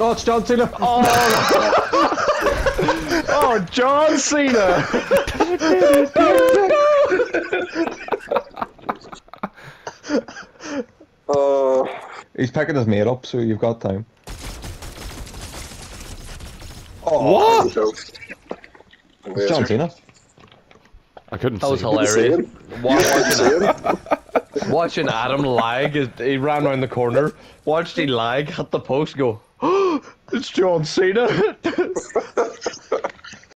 Oh, it's John Cena. Oh, oh John Cena. Oh, He's picking his mate up, so you've got time. oh, What? It's John Cena. I couldn't That was hilarious. See Wa- Watching, it? watching Adam lag, as he ran around the corner, watched he lag, hit the post, go, It's John Cena.